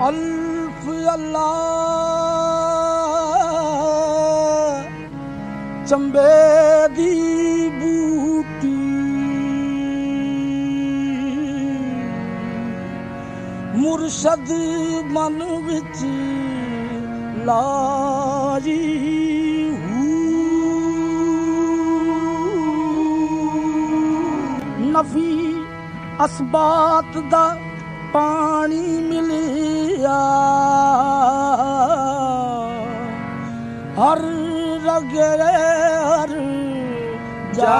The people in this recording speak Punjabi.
ਅਲਫ ਅੱਲਾ ਚੰਬੇ ਦੀ ਬੂਟੀ ਮੁਰਸ਼ਦ ਮਨ ਵਿੱਚ ਲਾਜੀ ਹੂ ਨਫੀ ਅਸਬਾਤ ਦਾ ਪਾਣੀ हर लगे हर जा